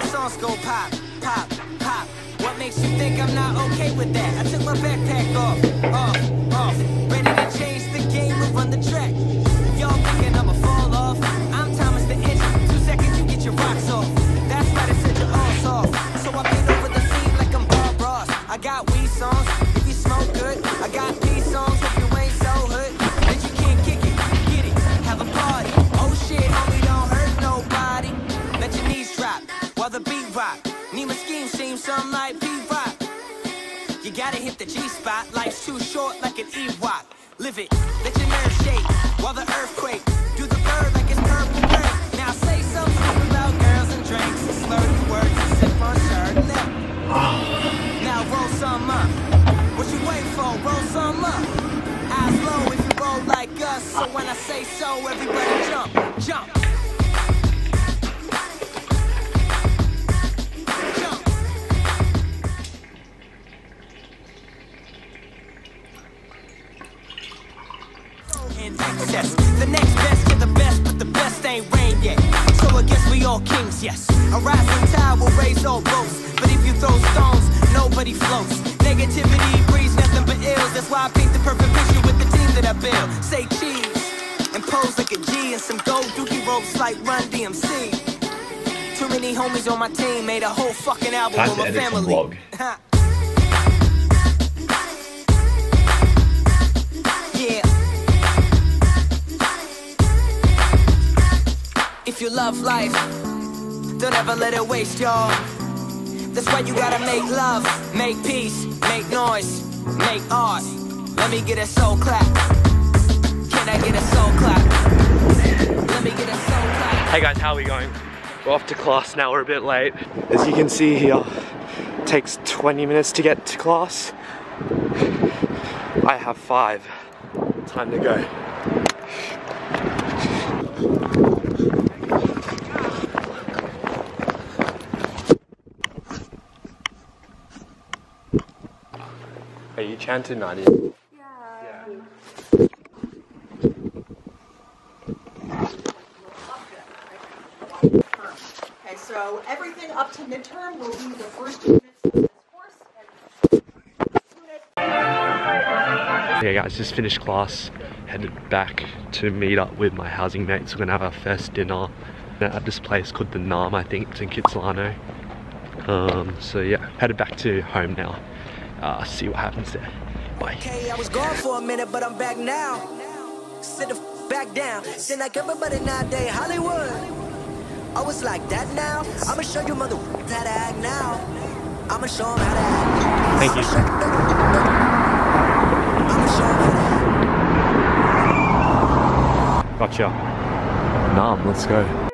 my songs go pop, pop, pop. What makes you think I'm not okay with that? I took my backpack off, off, off. Ready to change the game, move on the track. Y'all thinking I'ma fall off? I'm Thomas the Inch. Two seconds, you get your rocks off. That's right, I said you're all soft. So I been over the scene like I'm Bob Ross. I got weed songs, gotta hit the G-spot. Life's too short like an Ewok. Live it, let your nerves shake while the earthquake. Do the bird like it's purple rain. Now say something about girls and drinks and slur the words and sip on Chardonnay. Now roll some up. What you wait for? Roll some up. Eyes low if you roll like us. So when I say so, everybody jump. Jump. The next best the best, but the best ain't rain yet. So I guess we all kings, yes. A rising tide will raise all boats. But if you throw stones, nobody floats. Negativity breeds nothing but ills. That's why I paint the perfect picture with the team that I build. Say cheese and pose like a G and some gold dookie ropes like Run DMC. Too many homies on my team made a whole fucking album Time with my family. If you love life, don't ever let it waste, y'all. That's why you gotta make love, make peace, make noise, make art. Let me get a soul clap. Can I get a soul clap? Let me get a soul clap. Hey guys, how are we going? We're off to class now, we're a bit late. As you can see here, it takes 20 minutes to get to class. I have five. Time to go. Are you chanting, Nadia? Okay, so everything up to midterm will be the first two minutes of this course. And Yeah guys, just finished class, headed back to meet up with my housing mates. We're gonna have our first dinner at this place called the Naam, I think it's in Kitsilano. Um, so yeah, headed back to home now. Uh, see what happens there. Bye. Okay, I was gone for a minute, but I'm back now. Sit the f- back down. Sit like everybody nowadays. Hollywood. I was like that now. I'ma show you mother how to act now. I'ma show 'em how to act. Thank you. I'ma show 'em how to act. Gotcha. Naam, let's go.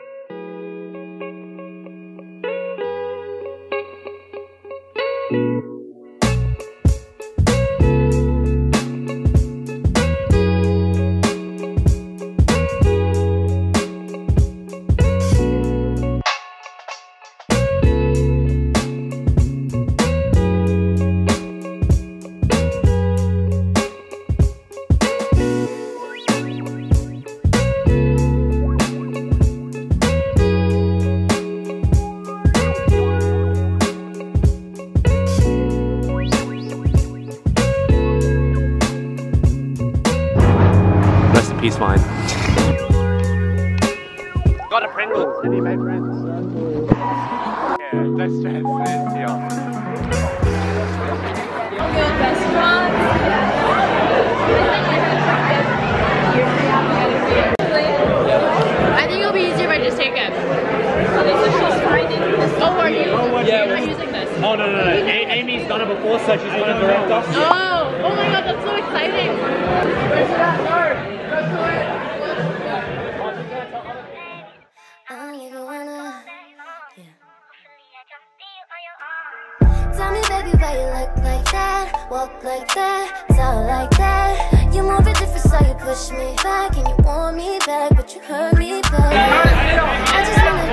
Rest in peace, mine. Got a Pringles. Have you made friends? Yeah, let's translate here. I think it'll be easier if I just take it. Oh, are you? Oh, yeah, You're not using this. Oh no no no! A- Amy's done it before, so she's gonna direct us. Oh, oh my god, that's so exciting. Tell you look like that? Walk like that, talk like that. You move it different, so you push me back. And you want me back, but you hurt me back. I just wanna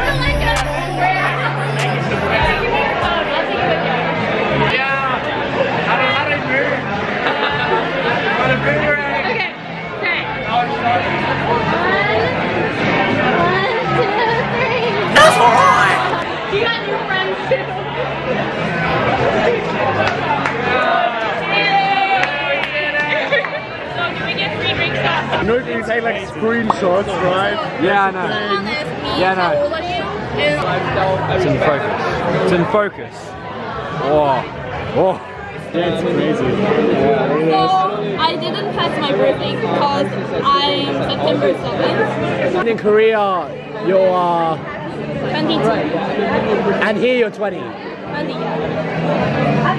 be your Okay, thanks. You know, if you take like screenshots, right? Yeah, I know. Yeah, I know. How old are you? It's in focus. It's in focus. Oh. Oh. Yeah, it's crazy. So I didn't pass my birthday because I'm September 7th, In Korea, you are, uh, 22. and here you're 20. 20.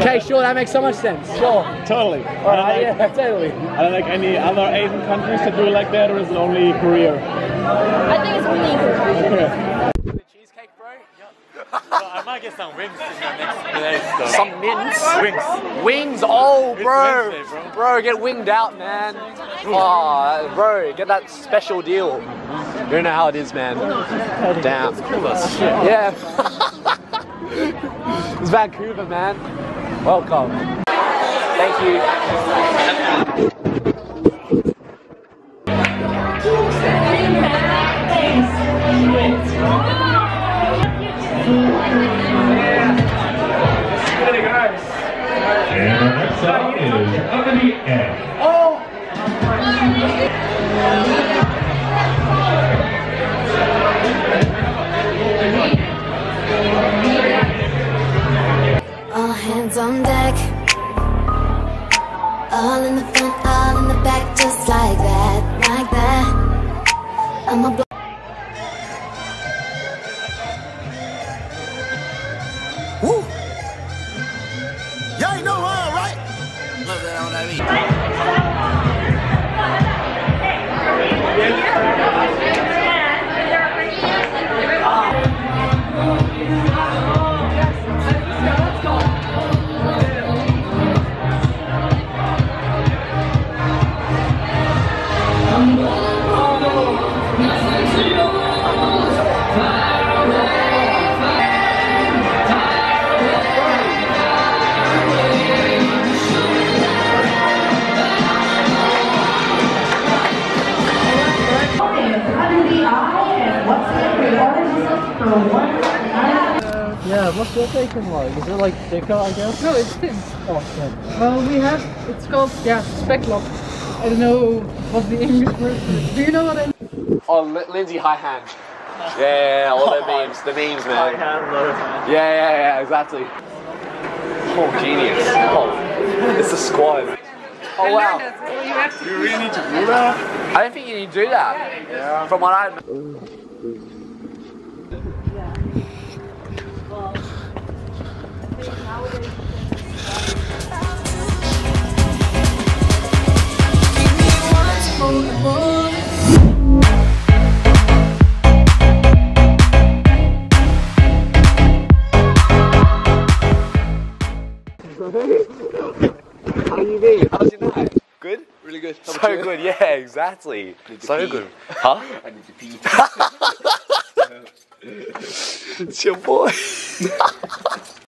Okay, sure, that makes so much sense. Sure. Totally. Alright, yeah, totally. Are there like any other Asian countries that do it like that, or is it only Korea? I think it's really good. Okay. Cheesecake, bro? I might get some wings in the next place, though. Some mints? wings. Wings, oh, bro. Wednesday, bro. get winged out, man. Oh, bro, get that special deal. You know how it is, man. Damn. Yeah. it's Vancouver, man. Welcome. Thank you. And our next song is Under the Edge. Yeah, what's your bacon like? Is it like thicker, I guess? No, it's thin. Oh, thin. Well, we have, it's called, yeah, specklock. I don't know what the English word is. Do you know what I mean? Oh, L- Lindsay High Hand. Yeah, yeah, yeah, all the memes, the memes, man. Yeah, yeah, yeah, exactly. Oh, genius. Oh, it's a squad. Oh, wow. You really need to do that? I don't think you need to do that. From what I How you been? How's your night? Good? Really good. So good, yeah, exactly. So good. Huh? I need to pee. it's your boy.